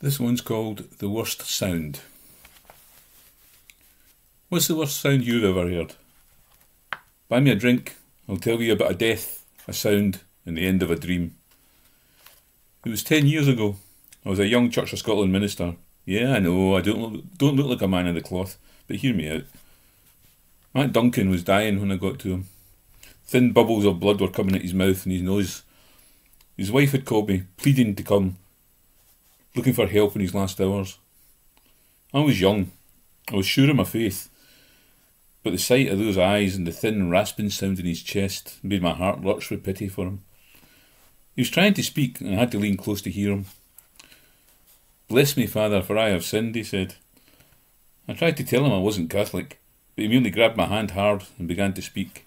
This one's called The Worst Sound. What's the worst sound you've ever heard? Buy me a drink, I'll tell you about a death, a sound, and the end of a dream. It was ten years ago. I was a young Church of Scotland minister. Yeah, I know, I don't look, don't look like a man of the cloth, but hear me out. Matt Duncan was dying when I got to him. Thin bubbles of blood were coming out his mouth and his nose. His wife had called me, pleading to come, looking for help in his last hours. I was young. I was sure of my faith. But the sight of those eyes and the thin rasping sound in his chest made my heart lurch with pity for him. He was trying to speak, and I had to lean close to hear him. Bless me, Father, for I have sinned, he said. I tried to tell him I wasn't Catholic, but he merely grabbed my hand hard and began to speak.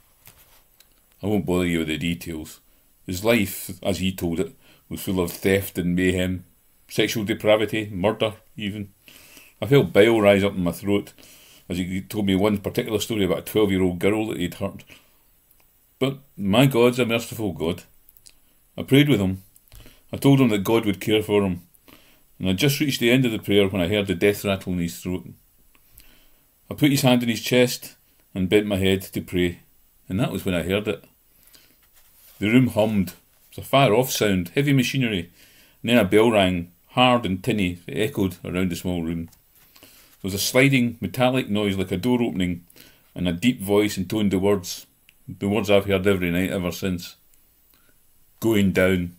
I won't bother you with the details. His life, as he told it, was full of theft and mayhem, sexual depravity, murder, even. I felt bile rise up in my throat as he told me one particular story about a 12 year old girl that he'd hurt. But my God's a merciful God. I prayed with him. I told him that God would care for him. And I just reached the end of the prayer when I heard the death rattle in his throat. I put his hand on his chest and bent my head to pray, and that was when I heard it. The room hummed. It was a far off sound, heavy machinery, and then a bell rang, hard and tinny, it echoed around the small room. There was a sliding, metallic noise like a door opening, and a deep voice intoned the words, the words I've heard every night ever since. Going down.